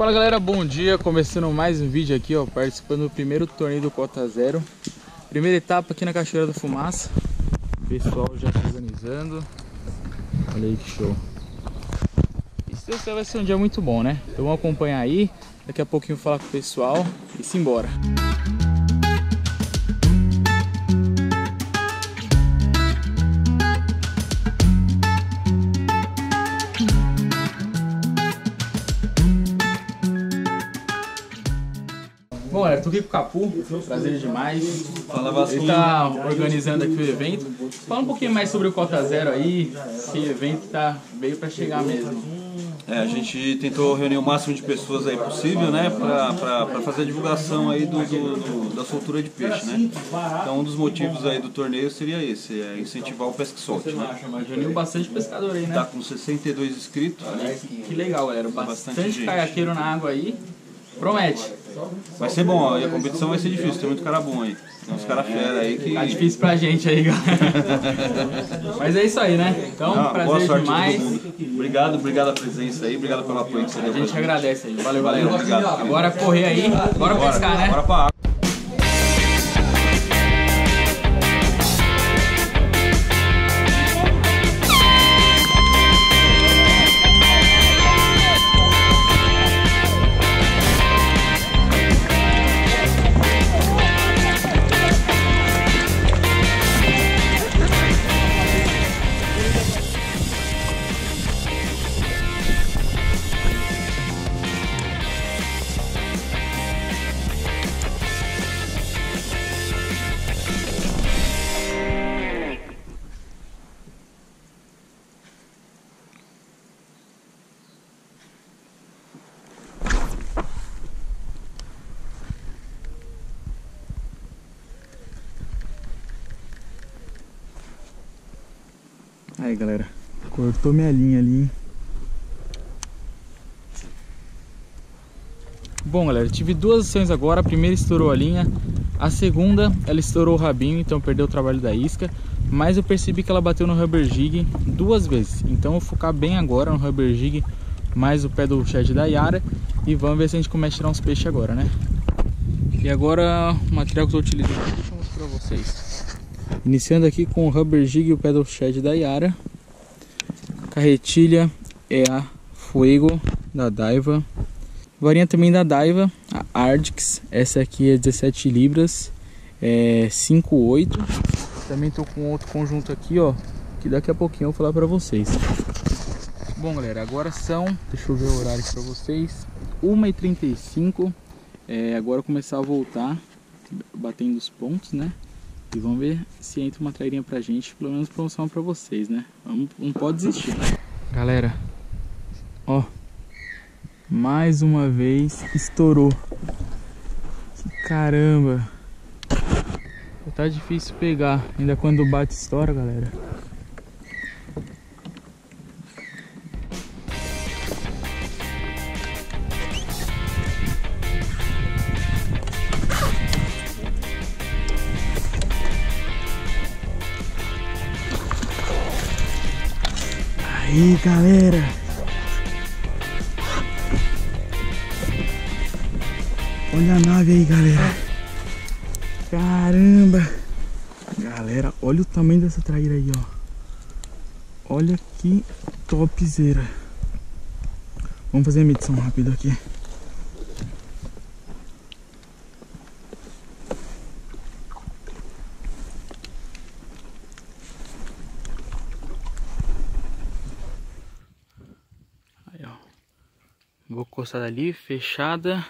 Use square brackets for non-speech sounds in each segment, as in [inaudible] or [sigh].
Fala galera, bom dia, começando mais um vídeo aqui, ó, participando do primeiro torneio do Cota Zero. Primeira etapa aqui na Cachoeira da Fumaça. Pessoal já se organizando. Olha aí que show. Isso vai ser um dia muito bom, né? Então vamos acompanhar aí, daqui a pouquinho falar com o pessoal e simbora. Bom, com o Capu, prazer demais. Fala Vasco. Ele tá organizando aqui o evento. Fala um pouquinho mais sobre o Cota Zero aí, esse evento que tá, veio pra chegar mesmo. É, a gente tentou reunir o máximo de pessoas aí possível, né, pra fazer a divulgação aí do, do- do- da soltura de peixe, né. Então um dos motivos aí do torneio seria esse, é incentivar o pesca solte, né. Reuniu bastante pescador aí, Tá né? com 62 inscritos, Que legal, galera. bastante Bastante caiaqueiro na água aí. Promete. Vai ser bom, ó, e a competição vai ser difícil, tem muito cara bom aí. Tem uns caras fera aí que... Tá difícil pra gente aí, galera. [laughs] Mas é isso aí, né? Então, boa prazer a demais. Obrigado, obrigado a presença aí, obrigado pelo apoio que você A deu pra gente agradece aí. Valeu, Valeu, valeu. obrigado. Agora correr aí. Bora pescar, né? Bora pra água. Aí, galera. Cortou minha linha ali, hein? Bom, galera, tive duas ações agora. A primeira estourou a linha. A segunda, ela estourou o rabinho, então perdeu o trabalho da isca. Mas eu percebi que ela bateu no rubber jig duas vezes. Então eu vou focar bem agora no rubber jig, mais o pé do shed da Yara. E vamos ver se a gente começa a tirar uns peixes agora, né? E agora o material que eu estou utilizando deixa eu mostrar pra vocês. Iniciando aqui com o rubber jig e o pedal shed da Yara. Carretilha é a Fuego da Daiva. Varinha também da Daiva, a Ardix. Essa aqui é 17 libras, é 5,8. Também tô com outro conjunto aqui, ó, que daqui a pouquinho eu vou falar pra vocês. Bom, galera, agora são, deixa eu ver o horário pra vocês, 1h35. É, agora começar a voltar, batendo os pontos, né? E vamos ver se entra uma trairinha pra gente, pelo menos promoção pra vocês, né? Não pode desistir. Galera, ó, mais uma vez estourou. Que caramba! Tá difícil pegar, ainda quando bate estoura, galera. Aí, galera. Olha a nave aí, galera. Caramba. Galera, olha o tamanho dessa traíra aí, ó. Olha que topzera. Vamos fazer a medição rápido aqui. Boca coçada ali, fechada.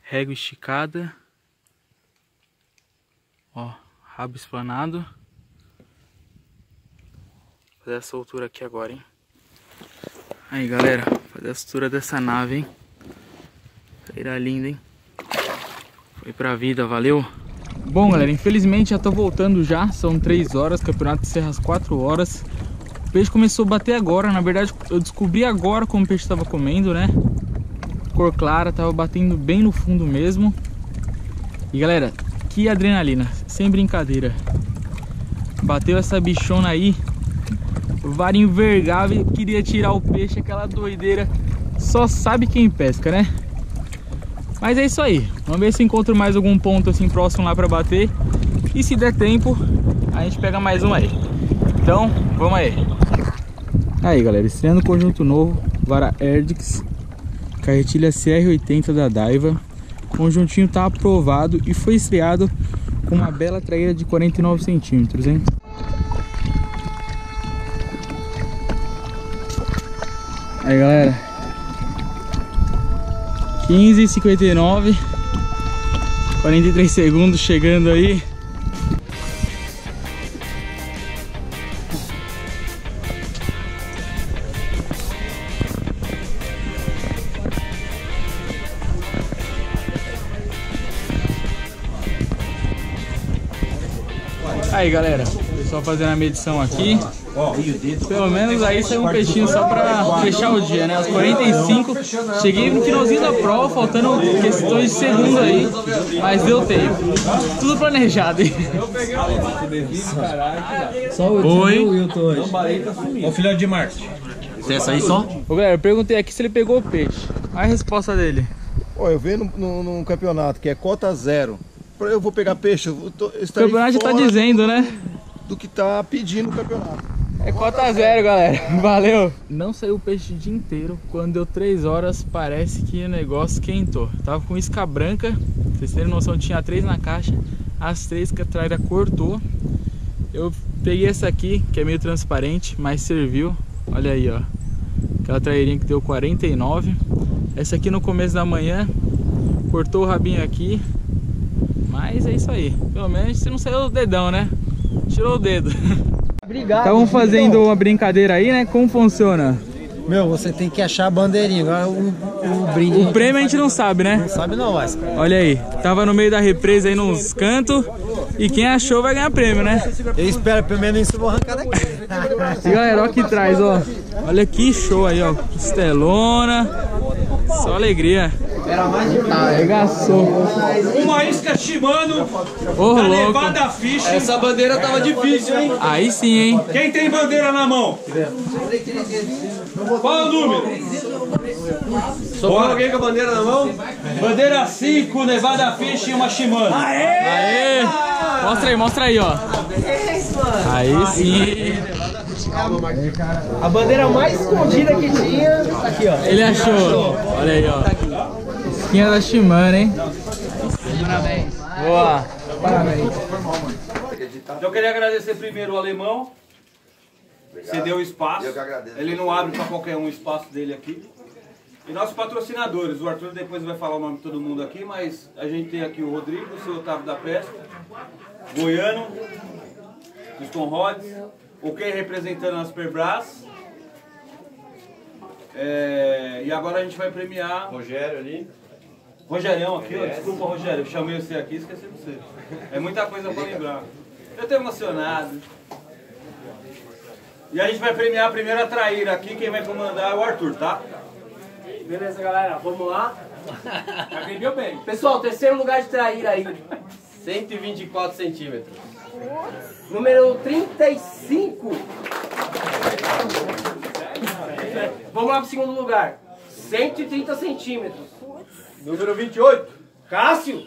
Régua esticada. Ó, rabo esplanado. Vou fazer a soltura aqui agora, hein? Aí, galera, fazer a soltura dessa nave, hein? Feira linda, hein? Foi pra vida, valeu? Bom, galera, infelizmente já tô voltando já. São 3 horas, campeonato encerra às 4 horas. Peixe começou a bater agora. Na verdade, eu descobri agora como o peixe estava comendo, né? Cor clara, tava batendo bem no fundo mesmo. E galera, que adrenalina, sem brincadeira. Bateu essa bichona aí, o varinho vergava e queria tirar o peixe, aquela doideira. só sabe quem pesca, né? Mas é isso aí. Vamos ver se encontro mais algum ponto assim próximo lá para bater. E se der tempo, a gente pega mais um aí. Então, vamos aí. Aí, galera, estreando conjunto novo, vara Erdix, carretilha CR80 da Daiva. O conjuntinho tá aprovado e foi estreado com uma bela traíra de 49 centímetros, hein? Aí, galera. 15h59 43 segundos chegando aí Aí galera, só fazendo a medição aqui Pelo menos aí saiu um peixinho só pra fechar o dia, né? Aos 45 Cheguei no finalzinho da prova, faltando questões de segundo aí Mas deu tempo Tudo planejado, hein? Só o Oi. Wilton hoje. Ó o filhote de Marte. Você essa aí só? Ô galera, eu perguntei aqui se ele pegou o peixe Olha a resposta dele Ó, eu vi no, no- num campeonato que é cota zero. Pra Eu vou pegar peixe, eu tô, eu O campeonato já tá fora dizendo, né? do que tá pedindo o campeonato. É cota zero, galera. [laughs] Valeu. Não saiu o peixe o dia inteiro. Quando deu 3 horas, parece que o negócio esquentou. Tava com isca branca. pra Vocês terem noção, tinha três na caixa. As três que a traíra cortou. Eu peguei essa aqui, que é meio transparente, mas serviu. Olha aí, ó. Aquela trairinha que deu 49. Essa aqui no começo da manhã. Cortou o rabinho aqui. Mas é isso aí. Pelo menos você não saiu o dedão, né? Tirou o dedo. [laughs] Obrigado. Estavam fazendo uma brincadeira aí, né? Como funciona? Meu, você tem que achar a bandeirinha. Agora o, o brinde. O prêmio a gente não sabe, né? Não sabe não, mas. Olha aí, tava no meio da represa aí nos cantos e quem achou vai ganhar prêmio, né? Eu espero pelo menos isso eu vou arrancar daqui. E galera, ó aqui atrás, ó. Olha que show aí, ó. Estelona. Só alegria. Arregaçou. Uma isca Shimano Ô, louco. Levada Fish. Essa bandeira tava difícil, hein? Aí sim, hein? Quem tem bandeira na mão? Qual é o número? Sobrou alguém com a bandeira na mão? Bandeira 5, Nevada Fish e uma Shimano. Aê! Mostra aí, mostra aí, ó. Aí sim. A bandeira mais escondida que tinha. tá Aqui, ó. Ele achou. Olha aí, ó. Esquinha da Shimano, hein? Boa. Então eu queria agradecer primeiro o alemão. Cedeu o espaço. Eu que agradeço. Ele não abre para qualquer um o espaço dele aqui. E nossos patrocinadores, o Arthur depois vai falar o nome de todo mundo aqui, mas a gente tem aqui o Rodrigo, o seu Otávio da Pesca, Goiano, Houston Rods, o Ken representando as Perbras. É, e agora a gente vai premiar Rogério ali. Rogerião aqui, ó, desculpa Rogério, eu chamei você aqui e esqueci de você. É muita coisa pra lembrar. Eu tô emocionado. E a gente vai premiar a primeira traíra aqui, quem vai comandar é o Arthur, tá? Beleza, galera, vamos lá. [laughs] Aprendeu bem. Pessoal, terceiro lugar de traíra aí. 124 centímetros. Número 35. Vamos lá pro segundo lugar. 130 centímetros. Número 28. Cássio.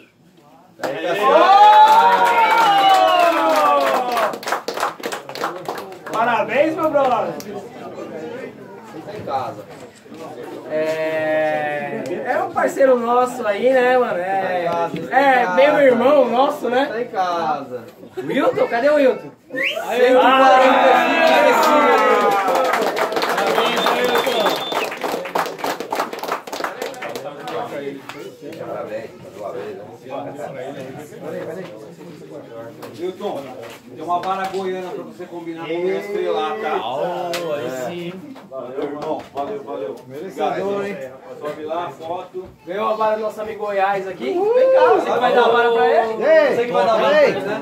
Parabéns, meu brother. Em casa. É... é um parceiro nosso aí, né, mano? É, é meu irmão nosso, né? Tá em casa. Wilton, cadê o Wilton? 140 Wilton, tem uma vara goiana pra você combinar com o mestre lá, tá? Valeu, irmão. Valeu, valeu. Obrigado, hein? Sobe lá, foto. Ganhou a vara do nosso amigo Goiás aqui. Vem cá, você que vai dar a vara pra ele? Você que vai dar vara pra ele, né?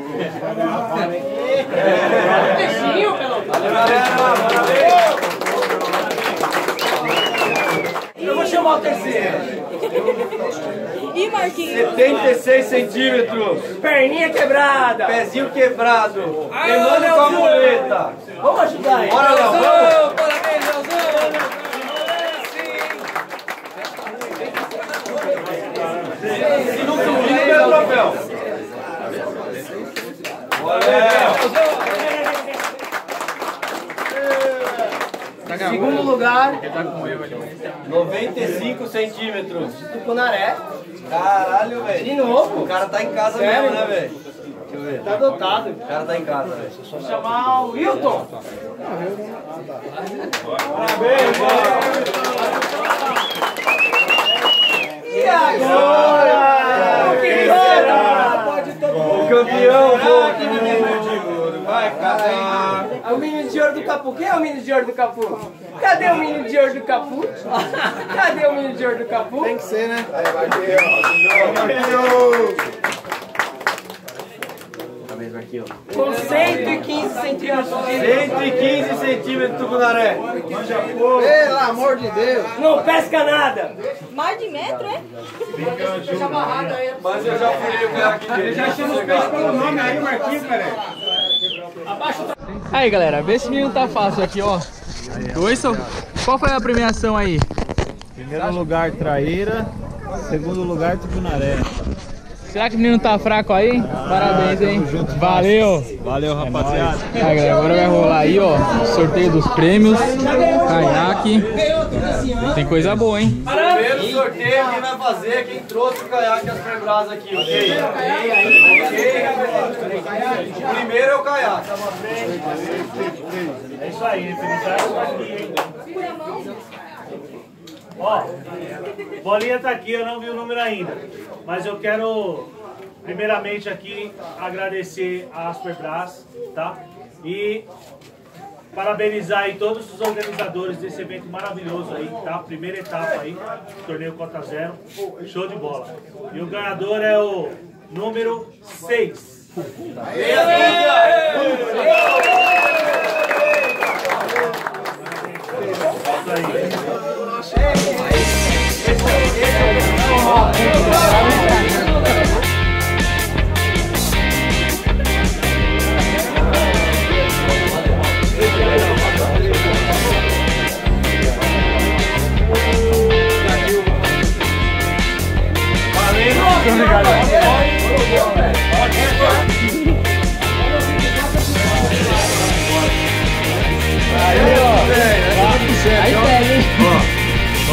Peixinho, pelo Eu vou chamar o terceiro. E Marquinhos? 76 centímetros. Perninha quebrada. Pezinho quebrado. Queimando com a muleta. Vamos ajudar aí. Bora lá, vamos. Parabéns, Leozão. Se não subir, não é troféu. Segundo lugar, 95 centímetros. Tupunaré. Caralho, velho. De novo. O cara tá em casa Sério? mesmo, né, velho? Deixa eu ver. Tá dotado. O cara tá em casa, velho. Vou chamar o Wilton. E agora? O que será? O campeão, pô. Vai, cara. Capu. Quem é o menino de ouro do Capu? Cadê o menino de ouro do Capu? Cadê o menino de ouro do Capu? Tem que ser, né? Com 115 centímetros de 115 centímetros, Tucunaré. Pelo amor de Deus. Não pesca nada. Mais de metro, é? Mas eu já fui o cara que dele. Já chama os peixes pelo nome aí, Marquinhos, cara. Aí galera, vê se menino tá fácil aqui, ó. Dois só. Qual foi a premiação aí? Primeiro lugar, Traíra. Segundo lugar, Tubunaré. Será que o menino tá fraco aí? Parabéns, hein? Valeu! Valeu, rapaziada. Aí galera, agora vai rolar aí, ó. Sorteio dos prêmios. Caiaque. Tem coisa boa, hein? Primeiro sorteio, quem vai fazer é quem trouxe o caiaque e as pré-brasas aqui, ok? O primeiro é o caiaque. É isso aí, Felipe. Ó, bolinha tá aqui, eu não vi o número ainda. Mas eu quero, primeiramente aqui, agradecer a Asperbras, tá? E parabenizar aí todos os organizadores desse evento maravilhoso aí, tá? Primeira etapa aí, torneio Cota Zero. Show de bola. E o ganhador é o número 6. Isso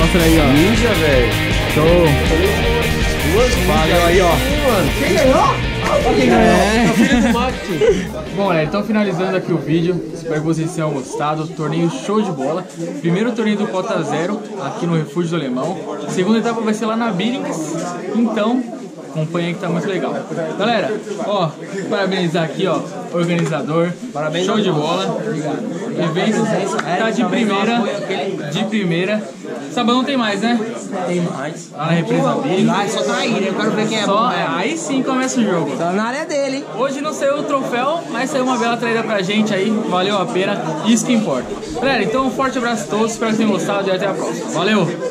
Mostra aí, ó. Ninja, velho. Show. Valeu aí, ó. Quem ganhou? Quem ganhou? [laughs] Bom, galera, então finalizando aqui o vídeo. Espero que vocês tenham gostado. Torneio show de bola. Primeiro torneio do Cota Zero, aqui no Refúgio do Alemão. Segunda etapa vai ser lá na Billings. Então, acompanha aí que tá muito legal. Galera, ó, parabenizar aqui, ó, organizador. Parabéns. Show de bola. Evento tá de primeira. De primeira. Sábado não tem mais, né? Tem mais. Lá na represa Billings. Lá, só tá aí, né? Eu quero ver quem é Só, bom. é, aí sim começa o jogo. Tá na área dele, hein? Hoje não saiu o troféu, mas saiu uma bela traída pra gente aí. Valeu a pena, isso que importa. Galera, então um forte abraço a todos, espero que tenham gostado e até a próxima. Valeu!